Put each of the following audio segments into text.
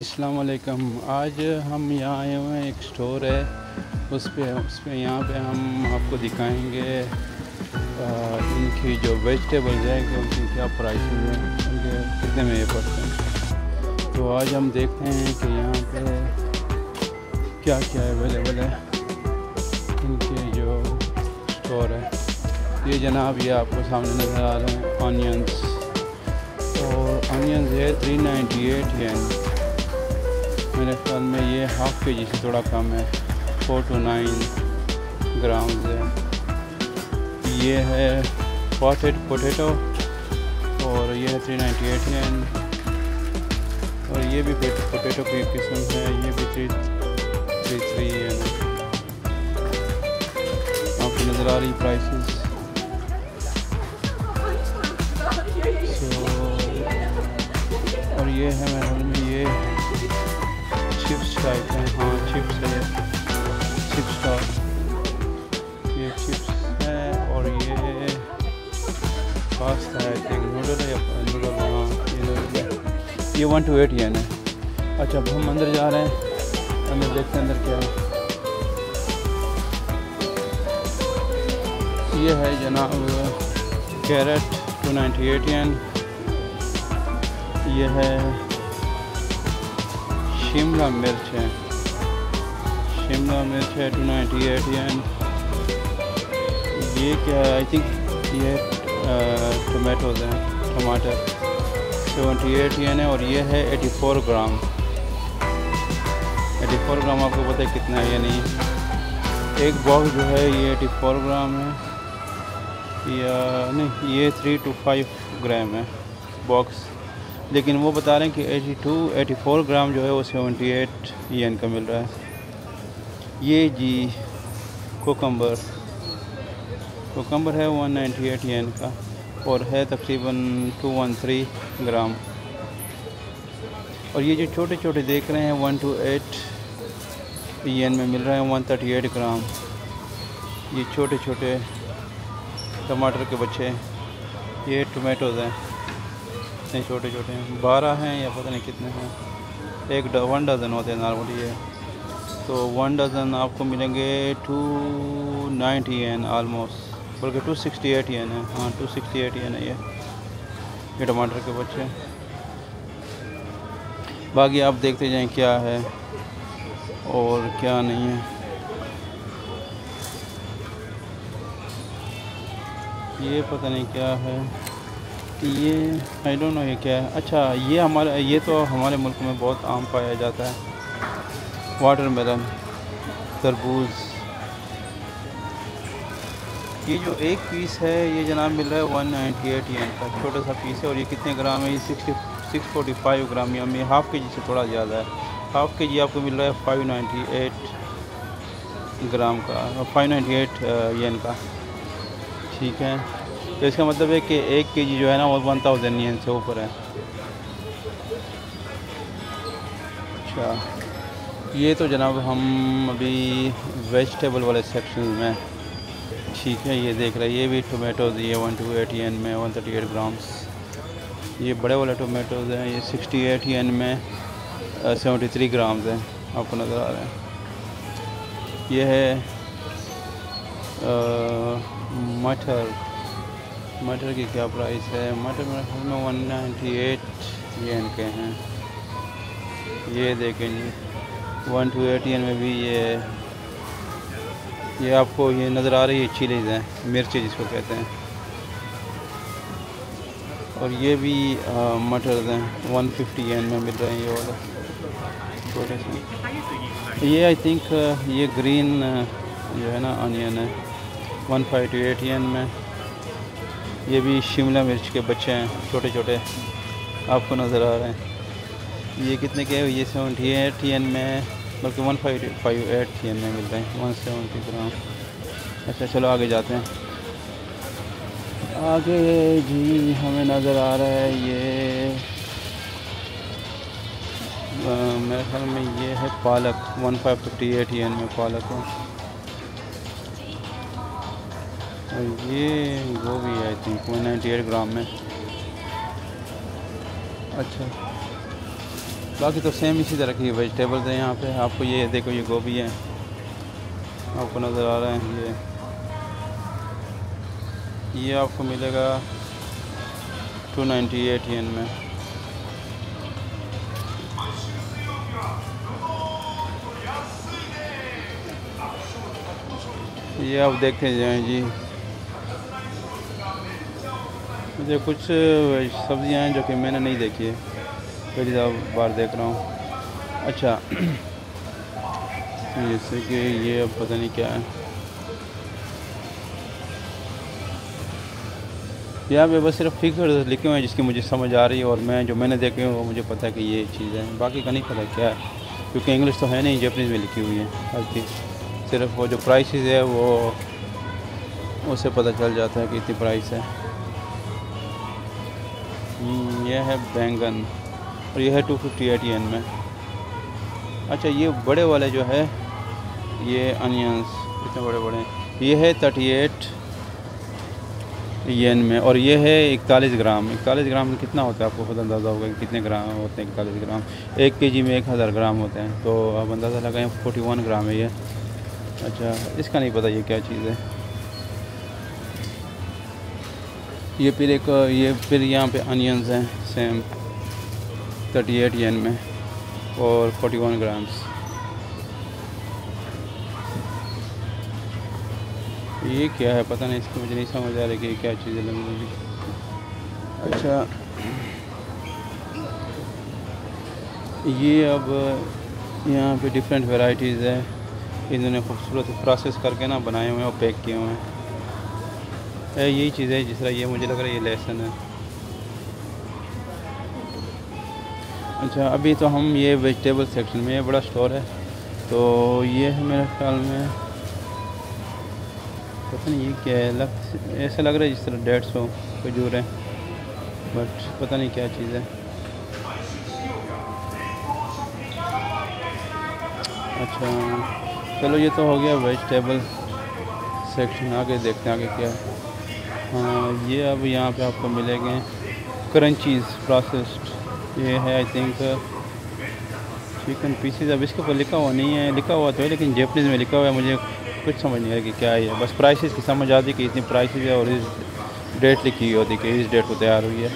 वालेकुम आज हम यहाँ आए हुए हैं एक स्टोर है। उस पर उस पर यहाँ पे हम आपको दिखाएँगे आ, इनकी जो वेजिटेबल्स हैं कि उनकी क्या प्राइस हैं उनके कितने में ये पड़ते हैं। तो आज हम देखते हैं कि यहाँ पे क्या क्या अवेलेबल है इनके जो स्टोर है। ये जनाब ये आपको सामने नज़र आ रहे हैं ऑनियंस। और ऑनियंस है थ्री नाइन्टी एट मेरे ख्याल में ये हाफ़ के जी से थोड़ा कम है। फोर टू नाइन ग्राम है। ये है पॉटेड पोटैटो और ये है थ्री नाइन्टी एट एन और ये भी पोटैटो की किस्म है। ये भी थ्री थ्री थ्री एन आपको नज़र आ रही प्राइसेस और ये है मेरे में ये टाइप हैं हाँ चिप्स है चिप्स का ये चिप्स है और ये पास्ता है एक नूडल है या नूडल हाँ ये नूडल ये वन टू एट येन है अच्छा अब हम अंदर जा रहे हैं अंदर देखते हैं अंदर क्या है ये है जनाब carrot two ninety eight yen ये है शिमला मिर्च है। शिमला मिर्च है टू नाइन्टी एट एन ये क्या आई थिंक ये टमाटोज हैं, टमाटर। सेवेंटी एट एन है और ये है eighty four gram. Eighty four gram आपको पता है कितना है या नहीं। एक बॉक्स जो है ये एटी फोर ग्राम है। या नहीं, ये थ्री टू फाइव ग्राम है बॉक्स लेकिन वो बता रहे हैं कि 82 84 ग्राम जो है वो 78 येन का मिल रहा है। ये जी कोकम्बर कोकम्बर है 198 येन का और है तकरीबन 213 ग्राम। और ये जो छोटे छोटे देख रहे हैं वन टू एट येन में मिल रहा है 138 ग्राम। ये छोटे छोटे टमाटर के बच्चे ये टोमेटोज़ हैं। इतने छोटे छोटे हैं। बारह हैं या पता नहीं कितने हैं। एक वन डज़न होते हैं नॉर्मली ये। तो वन डज़न आपको मिलेंगे टू नाइन्टी एन आलमोस्ट बल्कि टू सिक्सटी एट एन है। हाँ टू सिक्सटी एट एन है ये। ये टमाटर के बच्चे। बाकी आप देखते जाएँ क्या है और क्या नहीं है। ये पता नहीं क्या है। ये आई डोंट नो ये क्या है। अच्छा ये हमारे, ये तो हमारे मुल्क में बहुत आम पाया जाता है। वाटर मेलन तरबूज। ये जो एक पीस है, ये जनाब मिल रहा है वन नाइन्टी एट एन का। छोटा सा पीस है और ये कितने ग्राम है? ये sixty six forty five gram या में हाफ़ के जी से थोड़ा ज़्यादा है। हाफ़ के जी आपको मिल रहा है फाइव नाइन्टी एट ग्राम का फाइव नाइन्टी एट येन का। ठीक है। तो इसका मतलब है कि एक के जी जो है ना, वो वन थाउज़ेंड येन से ऊपर है। अच्छा। ये तो जनाब हम अभी वेजिटेबल वाले सेक्शन में ठीक है, ये देख रहे हैं। ये भी टोमेटोज़ ये वन टू एट एन में वन थर्टी एट ग्राम्स ये बड़े वाले टोमेटोज़ हैं, ये सिक्सटी एट एन में सेवेंटी थ्री ग्राम्स हैं, आपको नज़र आ रहे हैं। ये है मटर। मटर की क्या प्राइस है? मटर मेरे ख्याल में वन नाइन्टी एट येन के हैं। ये देखें जी वन टू एट येन में भी ये ये आपको ये नज़र आ रही है चिलीज़ हैं, मिर्ची जिसको कहते हैं। और ये भी मटर हैं वन फिफ्टी एन में मिल रहे हैं ये वाला। छोटे से। ये आई थिंक ये ग्रीन जो है ना अनियन है one five two eight yen में। ये भी शिमला मिर्च के बच्चे हैं छोटे छोटे आपको नज़र आ रहे हैं। ये कितने के ये सेवेंटी एट टी एन में, बल्कि one five five eighty yen में मिल रहे हैं। वन सेवेंटी ग्राम अच्छा चलो आगे जाते हैं। आगे जी हमें नज़र आ रहा है ये मेरे ख्याल में ये है पालक। One five fifty eighty yen में पालक है। ये गोभी I think one ninety eight gram में। अच्छा। बाकी तो सेम इसी तरह की वेजिटेबल्स हैं यहाँ पे। आपको ये देखो, ये गोभी है। आपको नज़र आ रहा है ये। ये आपको मिलेगा टू नाइन्टी एट एन में। ये आप देखते जाएँ जी। मुझे कुछ सब्ज़ियाँ हैं जो कि मैंने नहीं देखी है। पहली बार देख रहा हूँ। अच्छा। जैसे कि ये अब पता नहीं क्या है। यहाँ पे बस सिर्फ़ फिगर लिखे हुए हैं जिसकी मुझे समझ आ रही है और मैं जो मैंने देखे हैं वो मुझे पता है कि ये चीज़ है। बाकी का नहीं पता क्या है। क्योंकि इंग्लिश तो है नहीं जैपनीज़ में लिखी हुई है। हर सिर्फ़ वो जो प्राइस है वो, उससे पता चल जाता है कि इतनी प्राइस है। यह है बैंगन और यह है टू फिफ्टी एट एन में। अच्छा ये बड़े वाले जो है, ये अनियंस इतने बड़े बड़े ये है थर्टी एट येन में और ये है इकतालीस ग्राम। इकतालीस ग्राम में कितना होता है? आपको खुद अंदाज़ा होगा कि कितने ग्राम होते हैं इकतालीस ग्राम। एक के जी में एक हज़ार ग्राम होते हैं। तो आप अंदाज़ा लगाएँ फोर्टी वन ग्राम है ये। अच्छा इसका नहीं पता ये क्या चीज़ है। ये फिर एक, ये फिर यहाँ पे अनियंस हैं सेम थर्टी एट येन में, और फोर्टी वन ग्राम्स ये क्या है? पता नहीं, इसकी मुझे नहीं समझ आ रही कि क्या चीज़ें लगी मुझे अच्छा। ये अब यहाँ पे डिफरेंट वेराइटीज़ है। इन्होंने खूबसूरत प्रोसेस करके ना बनाए हुए हैं और पैक किए हुए हैं। यही चीज़ है जिस तरह ये मुझे लग रहा है ये लेसन है। अच्छा अभी तो हम ये वेजिटेबल सेक्शन में, ये बड़ा स्टोर है तो ये है मेरे ख्याल में, पता नहीं ये क्या है, लग, ऐसा लग रहा है जिस तरह डेढ़ सौ खजूर है बट पता नहीं क्या चीज़ है। अच्छा चलो ये तो हो गया वेजिटेबल सेक्शन आगे देखते हैं आगे क्या है। हाँ ये अब यहाँ पे आपको मिलेंगे। क्रंचीज़ प्रोसेस्ड ये है आई थिंक चिकन पीसीज अब इसके ऊपर लिखा हुआ नहीं है, लिखा हुआ तो है, लेकिन जेपनीज़ में लिखा हुआ है। मुझे कुछ समझ नहीं आया कि क्या है। बस प्राइसेस की समझ आती कि इतनी प्राइसेस है और इस डेट लिखी हुई होती कि इस डेट को तैयार हुई है।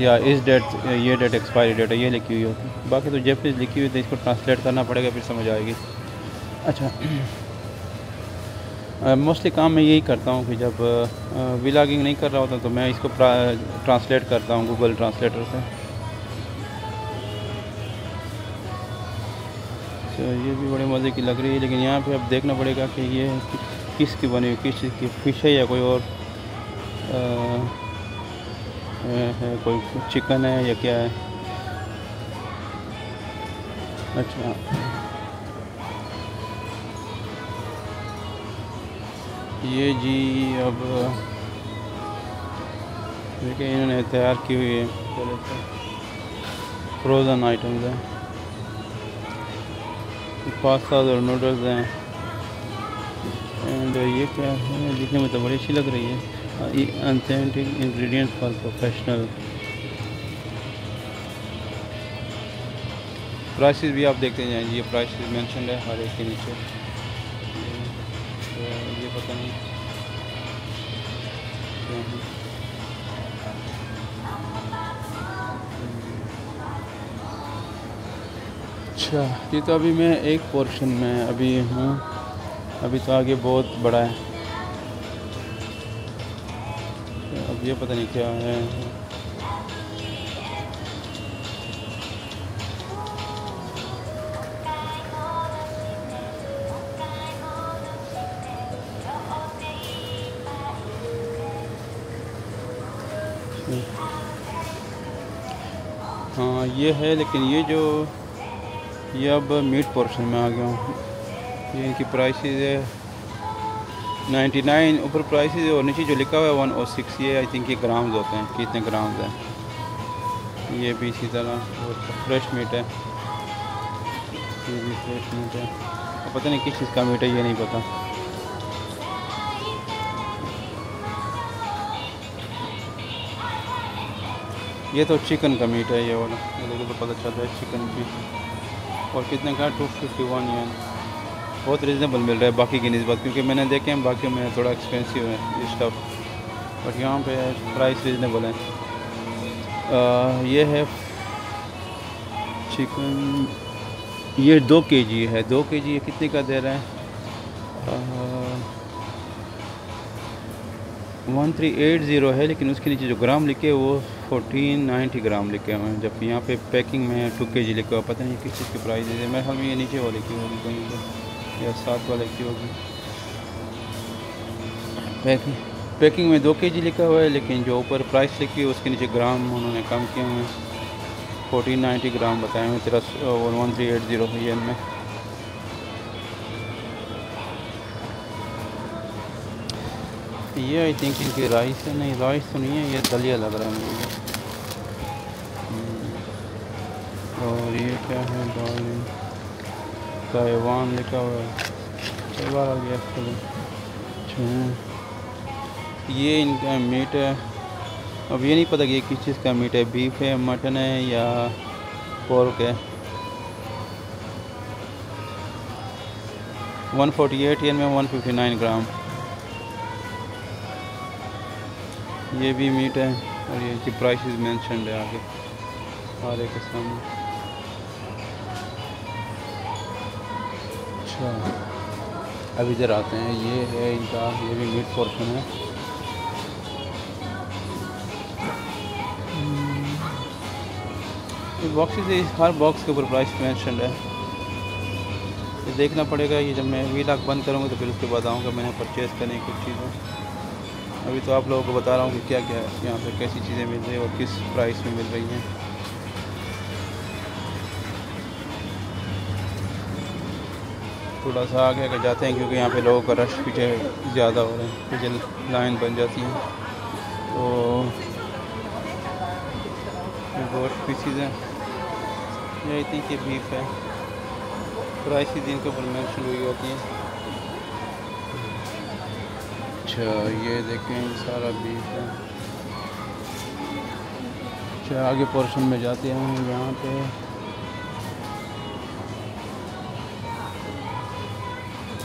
या इस डेट ये डेट एक्सपायरी डेट है, ये लिखी हुई होती बाकी तो जेपनीज़ लिखी हुई तो इसको ट्रांसलेट करना पड़ेगा, फिर समझ आएगी। अच्छा। मोस्टली काम मैं यही करता हूँ कि जब विलागिंग नहीं कर रहा होता तो मैं इसको ट्रांसलेट करता हूँ गूगल ट्रांसलेटर से। तो ये भी बड़े मज़े की लग रही है लेकिन यहाँ पे अब देखना पड़ेगा कि ये किस की बनी हुई किस चीज़ की फ़िश है या कोई और आ, है कोई चिकन है या क्या है। अच्छा। ये जी अब, देखिए इन्होंने तैयार की हुई है। फ्रोज़न आइटम्स हैं। पास्ता और नूडल्स हैं। एंड ये क्या है? दिखने में तो बड़ी अच्छी लग रही है। ये authentic ingredients for professional prices भी आप देखते हैं ये प्राइसेस मेंशन है हर एक के नीचे। अच्छा ये तो अभी मैं एक पोर्शन में अभी हूँ। अभी तो आगे बहुत बड़ा है। अब ये पता नहीं क्या है। ये है, लेकिन ये जो, ये अब मीट पोर्शन में आ गया हूँ। ये इनकी प्राइसेस है 99 ऊपर प्राइसेस है और नीचे जो लिखा हुआ है वन और सिक्स ये आई थिंक ये ग्राम्स होते हैं, कितने ग्राम्स हैं। ये भी इसी तरह, और फ्रेश मीट है। ये भी फ्रेश मीट है। पता नहीं किस चीज़ का मीट है, ये नहीं पता। ये तो चिकन का मीट है ये वाला। ये देखो तो पता चलता है चिकन पीस और कितने का टू फिफ्टी वन yen बहुत रिजनेबल मिल रहा है बाकी की नस्बत क्योंकि मैंने देखे हैं बाकी में थोड़ा एक्सपेंसिव है ये स्टफ़ बट यहाँ पे प्राइस रिजनेबल है। आ, ये है चिकन ये दो के जी है दो के जी ये कितने का दे रहे हैं? वन थ्री एट ज़ीरो है लेकिन उसके नीचे जो ग्राम लिखे वो फोर्टीन नाइन्टी ग्राम लिखे हुए हैं जबकि यहाँ पे पैकिंग में टू के जी लिखा हुआ पता नहीं किस चीज़ की प्राइस है मेरे ख्याल में ये नीचे वाले की होगी कहीं पर या सात वाले की होगी पैकिंग पैकिंग में दो के जी लिखा हुआ है लेकिन जो ऊपर प्राइस लिखी है उसके नीचे ग्राम उन्होंने कम किए हुए हैं फोर्टीन नाइन्टी ग्राम बताए हुए तेरह वन थ्री एट ज़ीरो है इनमें ये आई थिंक इनकी राइस है नहीं राइस तो नहीं है, ये दलिया लग रहा है हम्म। और ये क्या है दाल ताइवान लिखा हुआ है। बार आ गया अच्छा। ये इनका मीट है। अब ये नहीं पता कि ये किस चीज़ का मीट है। बीफ है मटन है या पोर्क है। 148 फोर्टी एन में 159 ग्राम ये भी मीट है और ये की प्राइस मैंशन है आगे। सारे के सामने। अच्छा। अब इधर आते हैं। ये है इनका, ये भी मीट पोर्शन है। ये बॉक्सेस हर बॉक्स के ऊपर प्राइस मैंशन है। ये देखना पड़ेगा ये जब मैं वी लाख बंद करूँगा तो फिर उसके बाद आऊँगा। मैंने परचेज़ करने कुछ चीज़ें। अभी तो आप लोगों को बता रहा हूँ कि क्या क्या है यहाँ पर कैसी चीज़ें मिल रही हैं और किस प्राइस में मिल रही हैं। थोड़ा सा आगे अगर जाते हैं, क्योंकि यहाँ पे लोगों का रश पीछे ज़्यादा हो रहे हैं, पीछे लाइन बन जाती है। तो गोश्त पीसीज हैं ये इतनी की बीफ है। प्राइस ही दिन के ऊपर मैंशन हुई होती है। अच्छा ये देखें, सारा बीफ है। अच्छा आगे पोर्शन में जाते हैं यहाँ पे।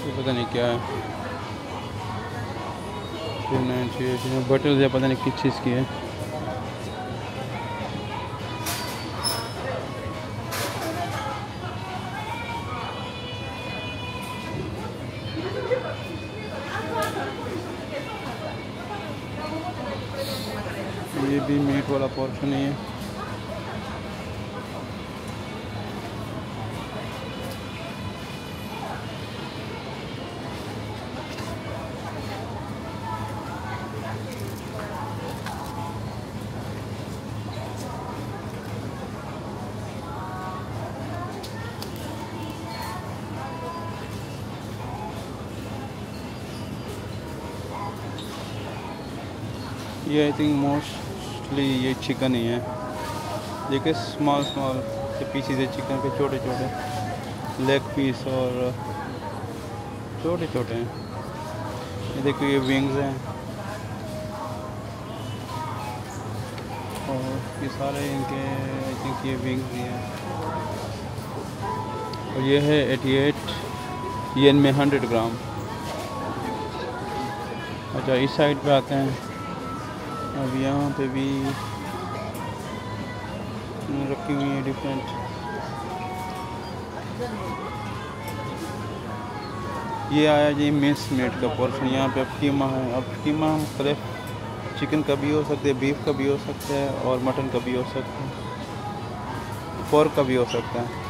ये पता नहीं क्या है। बटल है पता नहीं किस चीज़ की है। वाला पोर्शन ही है ये आई थिंक मोस्ट mostly ये चिकन ही है। देखिए स्मॉल स्मॉल पीसीज है चिकन के, छोटे छोटे। लेग पीस और छोटे छोटे हैं। ये देखिए, ये विंग्स हैं। और ये सारे इनके आई थिंक ये विंग्स ही हैं। और ये है 88 ये इनमें 100 ग्राम अच्छा इस साइड पे आते हैं। अब यहाँ पे भी रखी हुई है डिफरेंट ये आया जी मिस मीट का पोर्शन यहाँ पे अब कीमा है। अब कीमा मुख्तलिफ़ चिकन का भी हो सकता है बीफ का भी हो सकता है और मटन का भी हो सकता है पोर्क का भी हो सकता है।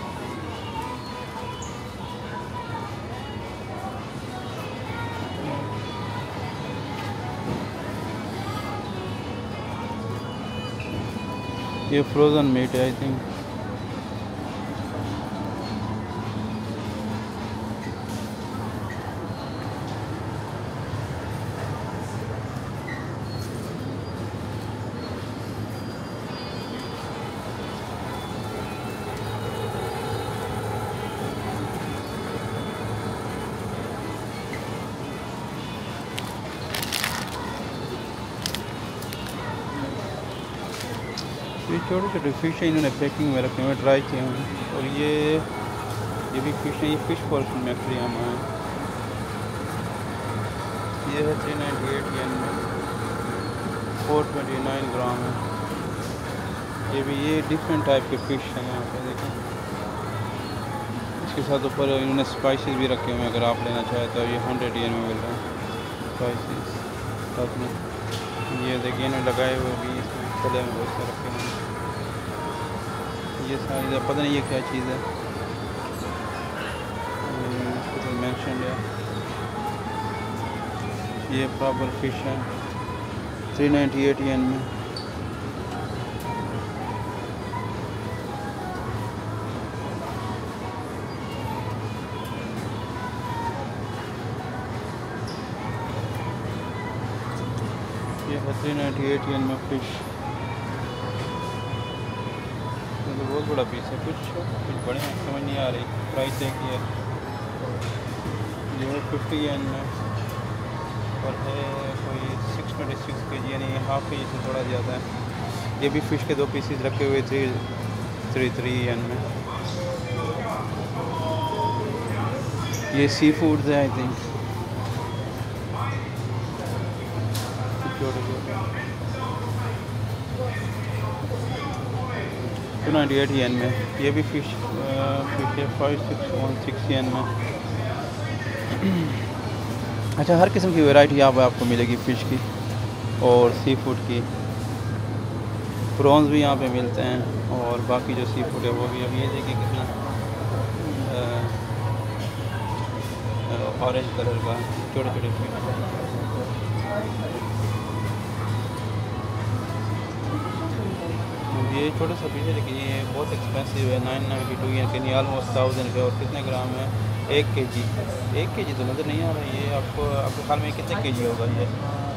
ये फ्रोज़न मीट है आई थिंक छोटे छोटे फ़िश हैं इन्होंने पैकिंग में रखे हुए ट्राई किए हुए और ये ये भी फ़िश है, ये फ़िश पोर्शन में एक्चुअली हम हैं। ये है three ninety eight yen four twenty nine gram है। ये भी, ये डिफरेंट टाइप के फ़िश हैं यहाँ पे देखें इसके साथ ऊपर इन्होंने स्पाइसेस भी रखे हुए हैं, अगर आप लेना चाहें तो। ये हंड्रेड एन में मिल रहा है स्पाइसेस साथ में, ये देखिए, इन्होंने लगाए हुए भी, इसमें तले में बहुत से रखे हुए हैं। ये सारी पता नहीं ये क्या चीज़ है। ये प्रॉपर फ़िश है। थ्री नाइन्टी एट एन में। ये है थ्री नाइन्टी एट एन में फ़िश बहुत बड़ा पीस है कुछ कुछ बड़े हैं समझ नहीं आ रही प्राइस देखिए जो है। फिफ्टी एन में और है कोई सिक्स ट्वेंटी सिक्स के जी यानी हाफ़ के जी से थोड़ा ज़्यादा है। ये भी फ़िश के दो पीसीज रखे हुए थे थ्री थ्री एन में। ये सी फूड्स है I think ninety eight yen में, ये भी फ़िश फ़िश है five six one six yen में। अच्छा हर किस्म की वैरायटी यहाँ पर आपको मिलेगी फ़िश की और सी फ़ूड की। प्रॉन्स भी यहाँ पे मिलते हैं और बाकी जो सी फ़ूड है वो भी। अब ये देखिए कितना ऑरेंज कलर का छोटे छोटे फ़िश ये छोटा सा पीस है लेकिन ये बहुत एक्सपेंसिव है नाइन नाइन्टी टू यानी ऑलमोस्ट थाउज़ेंड पे, और कितने ग्राम है? एक के जी एक के जी तो नज़र नहीं आ रहा ये आपको, आपके ख्याल में कितने के जी होगा ये?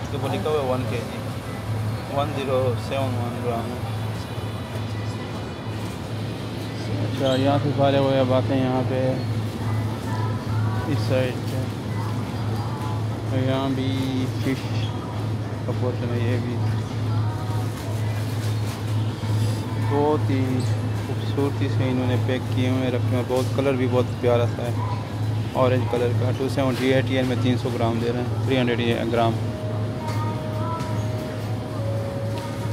इसके ऊपर लिखा हुआ है one K G one zero seven one gram है। अच्छा यहाँ से सारे वो बातें यहाँ पे। इस साइड तो यहाँ भी फ़िश का पोर्शन है, ये भी। बहुत ही खूबसूरती से इन्होंने पैक किए हुए रखे हैं। बहुत कलर भी बहुत प्यारा सा है। ऑरेंज कलर का। टू सेवेंटी एट एन में तीन सौ ग्राम दे रहे हैं। Three hundred gram.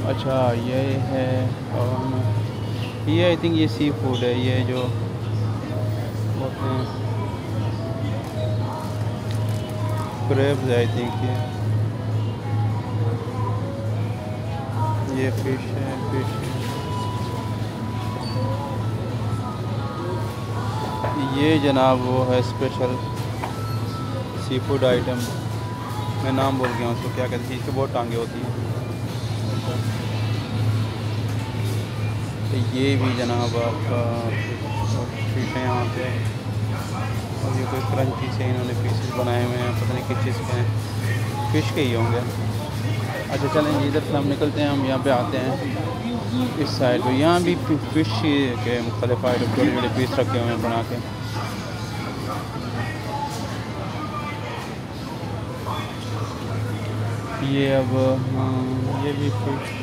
अच्छा ये है, और ये आई थिंक ये सी फ़ूड है। ये जो क्रेब्स आई थिंक ये। ये फ़िश है। ये जनाब वो है स्पेशल सी फ़ूड आइटम मैं नाम बोल गया उसको क्या कहते हैं? इसकी बहुत टांगे होती हैं। तो ये भी जनाब आपका फ़िश है यहाँ पे। और ये कोई क्रंची से इन्होंने पीसेस बनाए हुए हैं, पता नहीं किस चीज़ के हैं। फ़िश के ही होंगे। अच्छा चलें इधर से हम निकलते हैं, हम यहाँ पे आते हैं। इस साइड पे। यहाँ भी फ़िश के मुख्तलिफ़ आइटम छोटे छोटे पीस रखे हुए हैं बना के। ये अब हाँ ये भी फ़िश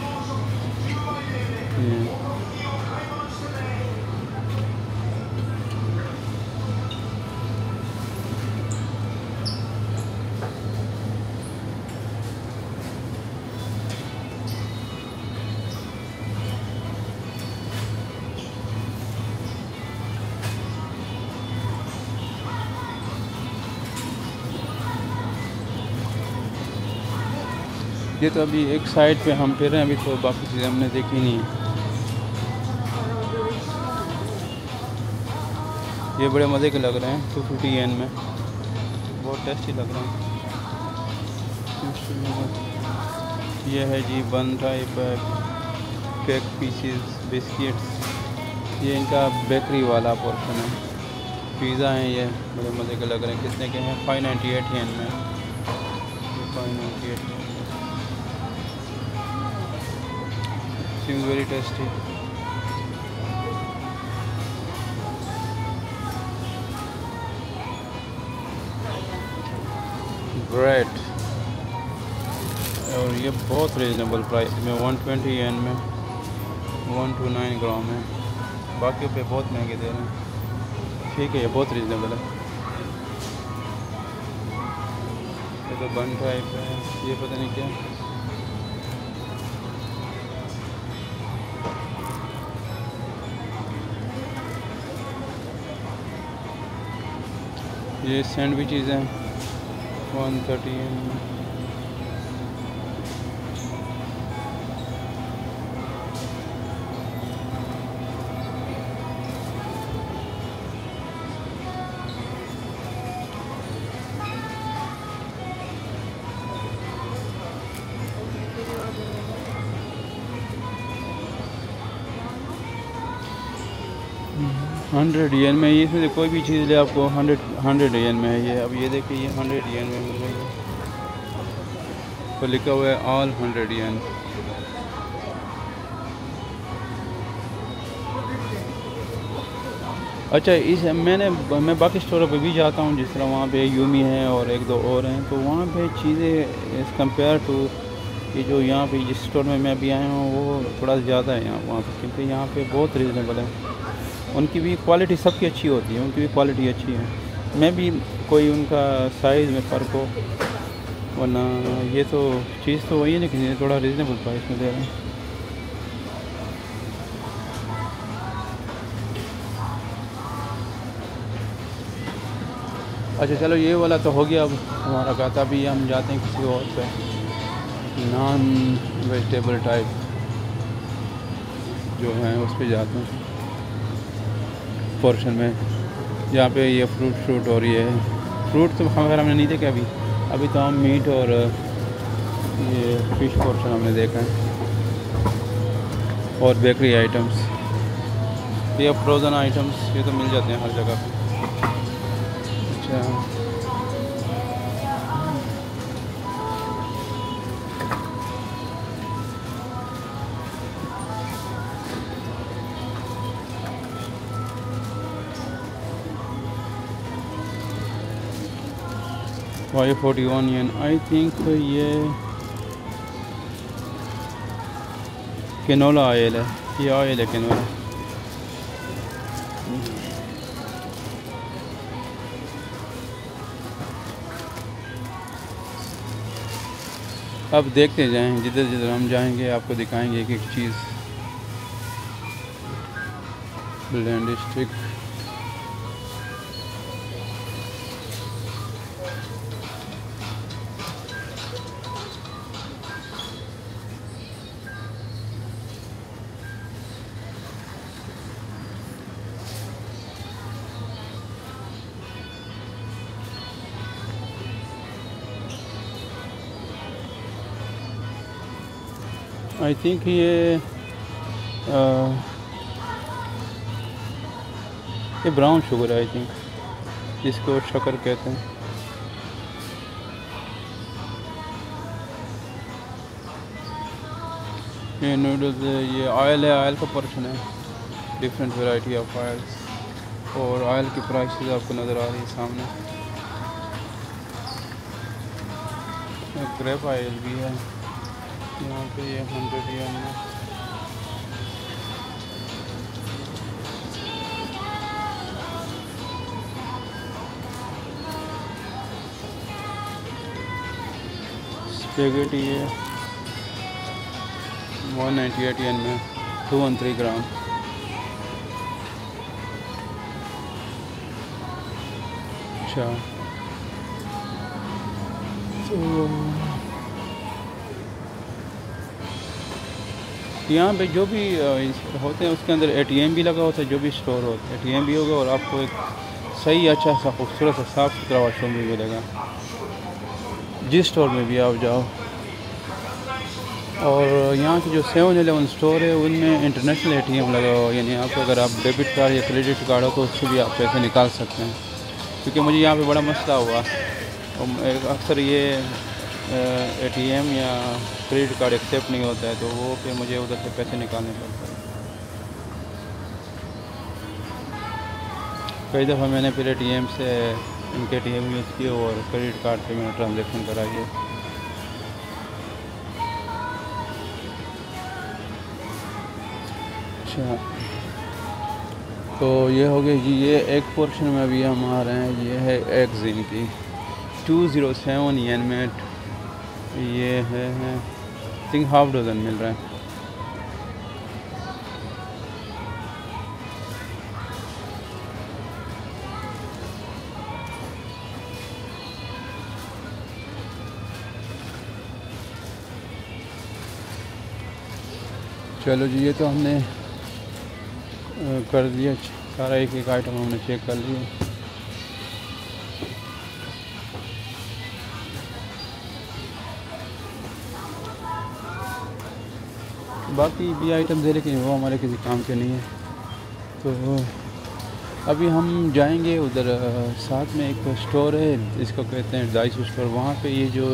ये तो अभी एक साइड पे हम फिर हैं, अभी तो बाकी चीज़ें हमने देखी नहीं ये बड़े मज़े के लग रहे हैं टू फिफ्टी एन में बहुत टेस्टी लग रहे हैं। ये है जी one type cake pieces biscuits ये इनका बेकरी वाला पोर्शन है। पिज़्ज़ा हैं ये, बड़े मज़े के लग रहे हैं। कितने के हैं? फाइव नाइन्टी एट एन में seems very tasty. ग्रेट और ये बहुत रिजनेबल प्राइस में 120 ट्वेंटी एन में वन टू नाइन ग्राम है बाकी पे बहुत महँगे दे रहे हैं। ठीक है, ये बहुत रिजनेबल है। ये तो बन टाइप है, ये पता नहीं क्या। ये सैंडविचेज़ हैं। वन थर्टी हंड्रेड एन में, ये इसमें कोई भी चीज़ ले आपको हंड्रेड हंड्रेड एन में है ये। अब ये देखिए, ये हंड्रेड एन में मिल रही है तो लिखा हुआ है ऑल हंड्रेड एन अच्छा इस, मैंने, मैं बाकी स्टोरों पे भी जाता हूँ, जिस तरह वहाँ पे यूमी है और एक दो और हैं। तो वहाँ पे चीज़ें एज़ कंपेयर टू ये जो यहाँ पे, जिस स्टोर में मैं अभी आया हूँ, वो थोड़ा ज़्यादा है यहाँ, वहाँ पे, क्योंकि यहाँ पे बहुत रीज़नेबल है। उनकी भी क्वालिटी सबकी अच्छी होती है, उनकी भी क्वालिटी अच्छी है। मैं भी कोई उनका साइज़ में फ़र्क हो, वरना ये तो चीज़ तो वही है, लेकिन थोड़ा रिजनेबल प्राइस में दे रहे हैं। अच्छा चलो ये वाला तो हो गया अब हमारा कहता भी हम जाते हैं किसी और पे। नॉन वेजिटेबल टाइप जो हैं, उस पर जाते हैं। पोर्शन में। जहाँ पे ये फ्रूट फ्रूट और ये फ्रूट तो खैर हमने नहीं देखा अभी। अभी तो हम मीट और ये फ़िश पोर्शन हमने देखा है। और बेकरी आइटम्स ये फ्रोज़न आइटम्स ये तो मिल जाते हैं हर जगह। पे Y forty one N I think ये केनोला ऑयल है ये ऑयल है केनोला अब देखते जाएँ, जिधर जिधर हम जाएँगे, आपको दिखाएँगे एक एक चीज़. ब्लेंड स्टिक आई थिंक ये आ, ये ब्राउन शुगर है आई थिंक जिसको शक्कर कहते हैं। ये नूडल्स ये ऑयल है ऑयल का पर्सन है। डिफरेंट वैरायटी ऑफ़ ऑयल और ऑयल की प्राइसेस आपको नज़र आ रही है सामने। ग्रेप ऑयल भी है। यहाँ पे ये हंड्रेड है स्पेगेटी है वन नाइन्टी एट एन में टू वन थ्री ग्राम अच्छा। तो यहाँ पे जो भी होते हैं, उसके अंदर एटीएम भी लगा होता है, जो भी स्टोर है एटीएम भी होगा और आपको एक सही अच्छा सा, खूबसूरत सा साफ़ सुथरा वाशरूम भी मिलेगा। जिस स्टोर में भी आप जाओ। और यहाँ के जो सेवन एलेवन स्टोर है, उनमें इंटरनेशनल एटीएम लगा हुआ यानी आपको अगर आप डेबिट कार्ड या क्रेडिट कार्ड हो तो उससे भी आप पैसे निकाल सकते हैं। क्योंकि मुझे यहाँ पे बड़ा मसला हुआ। अक्सर ये एटीएम या क्रेडिट कार्ड एक्सेप्ट नहीं होता है तो वो फिर मुझे उधर से पैसे निकालने पड़ते हैं। कई दफ़ा मैंने फिर एटीएम से उनके एटीएम यूज़ किए और क्रेडिट कार्ड से मैंने ट्रांजेक्शन कराई है। अच्छा। तो ये हो गया जी, ये एक पोर्शन में अभी हम आ रहे हैं, ये है एक जिन की। टू ज़ीरो सेवन एन में ये है है। थिंक हाफ़ डजन मिल रहा है। चलो जी, ये तो हमने कर दिया। सारा एक एक आइटम हमने चेक कर लिया। बाकी भी आइटम दे लेकिन वो हमारे किसी काम के नहीं है। तो अभी हम जाएँगे उधर साथ में एक स्टोर है इसको कहते हैं डाइस स्टोर वहाँ पे ये जो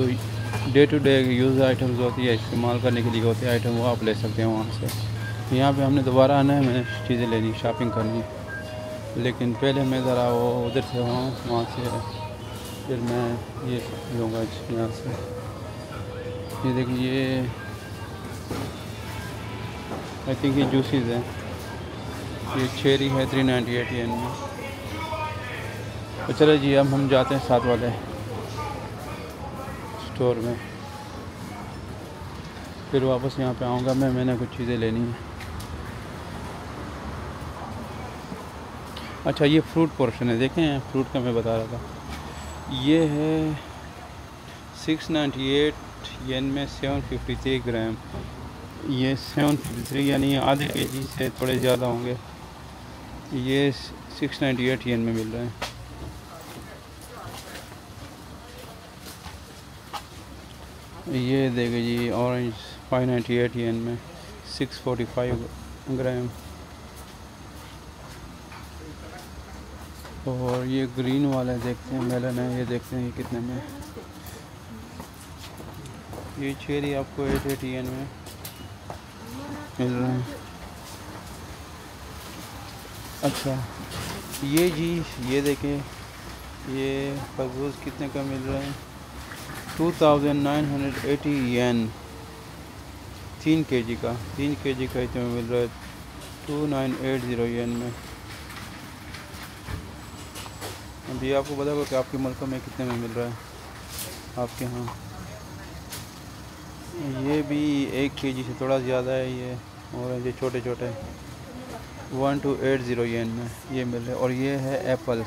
day to day use items होती है, इस्तेमाल करने के लिए होते हैं आइटम वो आप ले सकते हैं वहाँ से। यहाँ पे हमने दोबारा आना है, मैंने चीज़ें लेनी शॉपिंग करनी। लेकिन पहले मैं ज़रा वो उधर से वहाँ वहाँ से, फिर मैं ये लूँगा यहाँ से। ये देखिए आई थिंक ये जूसीज है। ये चेरी है थ्री नाइन्टी एट एन में तो चलो जी, अब हम जाते हैं साथ वाले स्टोर में। फिर वापस यहाँ पे आऊँगा मैं, मैंने कुछ चीज़ें लेनी है। अच्छा ये फ्रूट पोर्शन है, देखें फ्रूट का मैं बता रहा था। ये है सिक्स नाइन्टी एट येन में सेवन फिफ्टी थ्री ग्राम ये सेवन फिफ्टी थ्री यानी आधे के जी से थोड़े ज़्यादा होंगे। ये सिक्स नाइन्टी एट येन में मिल रहे हैं। ये देखिए जी orange five ninety eight yen में सिक्स फोर्टी फाइव ग्राम और ये ग्रीन वाले देखते हैं मेलन है, ये देखते हैं ये कितने में। ये चेरी आपको एट एट एन में मिल रहे हैं। अच्छा ये जी, ये देखें, ये खरबूज कितने का मिल रहा है? Two thousand nine hundred eighty yen तीन के जी का, तीन के जी का इतने मिल रहा है। Two nine eight zero yen में। अभी आपको बता कि आपके मुल्क में कितने में मिल रहा है। आपके यहाँ। ये भी एक के जी से थोड़ा ज़्यादा है ये, और ये छोटे छोटे वन टू एट ज़ीरो ये मिल रहे और ये है एप्पल।